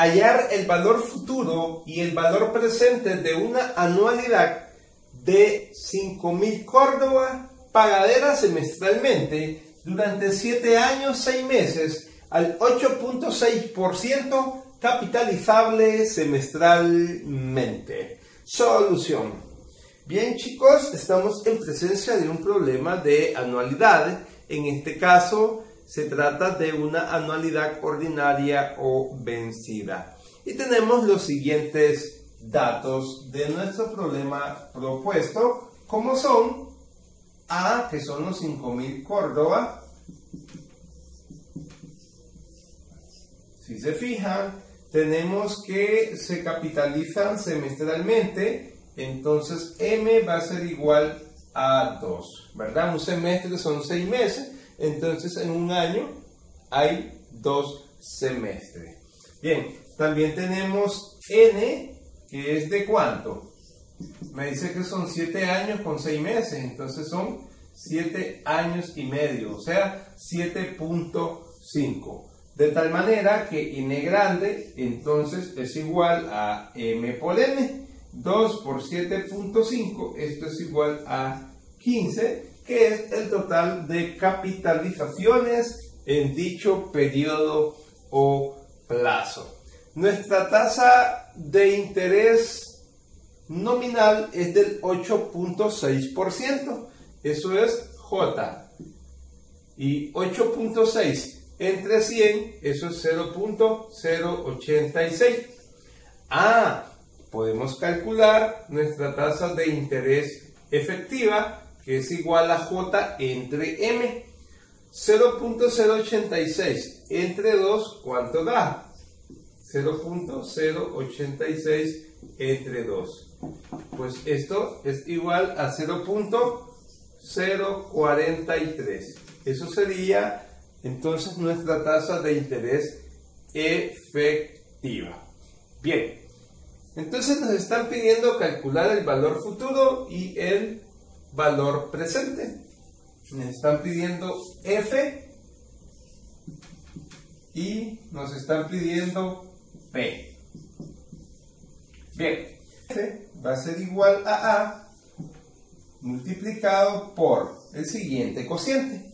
hallar el valor futuro y el valor presente de una anualidad de 5.000 Córdoba pagadera semestralmente durante 7 años 6 meses al 8.6% capitalizable semestralmente. Solución. Bien chicos, estamos en presencia de un problema de anualidad. En este caso se trata de una anualidad ordinaria o vencida. Y tenemos los siguientes datos de nuestro problema propuesto, como son A, que son los 5.000 Córdoba. Si se fijan, tenemos que se capitalizan semestralmente, entonces M va a ser igual a 2, ¿verdad? Un semestre son 6 meses, entonces en un año hay 2 semestres. Bien, también tenemos N, que es de cuánto? Me dice que son 7 años con 6 meses, entonces son 7 años y medio, o sea, 7.5. De tal manera que n grande entonces es igual a m por n. 2 por 7.5, esto es igual a 15, que es el total de capitalizaciones en dicho periodo o plazo. Nuestra tasa de interés nominal es del 8.6%. Eso es J. Y 8.6 entre 100, eso es 0.086. Ah, podemos calcular nuestra tasa de interés efectiva, que es igual a J entre M. 0.086 entre 2, ¿cuánto da? 0.086 entre 2. Pues esto es igual a 0.043. Eso sería entonces nuestra tasa de interés efectiva. Bien, entonces nos están pidiendo calcular el valor futuro y el valor presente. Nos están pidiendo F y nos están pidiendo P. Bien, F va a ser igual a A multiplicado por el siguiente cociente,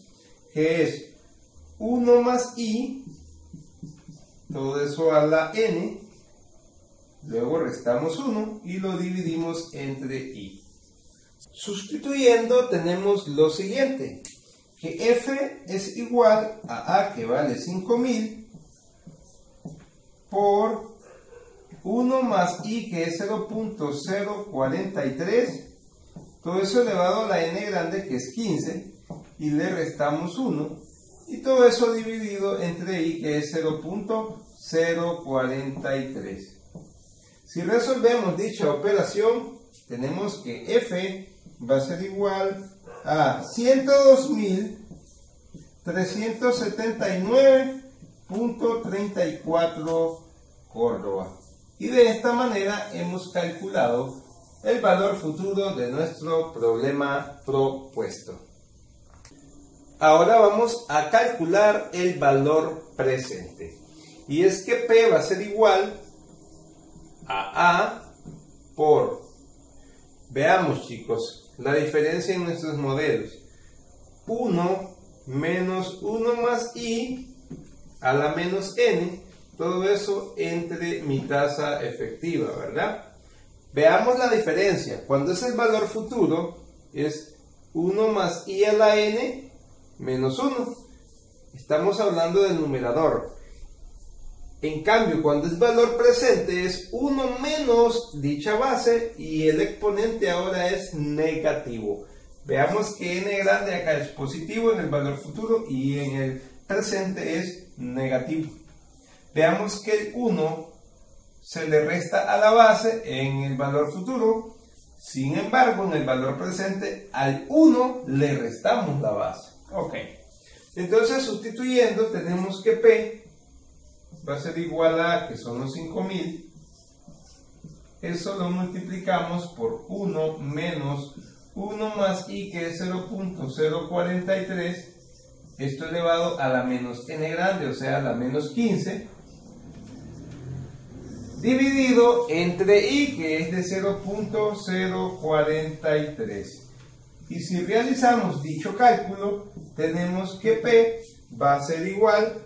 que es 1 más i, todo eso a la n, luego restamos 1 y lo dividimos entre i. Sustituyendo tenemos lo siguiente, que f es igual a a que vale 5000 por 1 más i que es 0.043, todo eso elevado a la n grande que es 15 y le restamos 1 y todo eso dividido entre i que es 0.043. Si resolvemos dicha operación, tenemos que f va a ser igual a 102.379.34 Córdoba. Y de esta manera hemos calculado el valor futuro de nuestro problema propuesto. Ahora vamos a calcular el valor presente. Y es que P va a ser igual a A por, veamos chicos, la diferencia en nuestros modelos. 1 menos 1 más I a la menos N, todo eso entre mi tasa efectiva, ¿verdad? Veamos la diferencia. Cuando es el valor futuro, es 1 más I a la N menos 1. Estamos hablando del numerador. En cambio, cuando es valor presente es 1 menos dicha base y el exponente ahora es negativo. Veamos que n grande acá es positivo en el valor futuro y en el presente es negativo. Veamos que el 1 se le resta a la base en el valor futuro. Sin embargo, en el valor presente al 1 le restamos la base. Ok. Entonces, sustituyendo, tenemos que P a ser igual a, que son los 5000. Eso lo multiplicamos por 1 menos 1 más i, que es 0.043. Esto elevado a la menos n grande, o sea, a la menos 15. dividido entre i que es de 0.043. Y si realizamos dicho cálculo, tenemos que P va a ser igual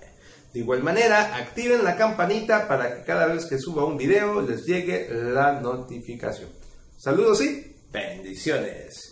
De igual manera, activen la campanita para que cada vez que suba un video les llegue la notificación. Saludos y bendiciones.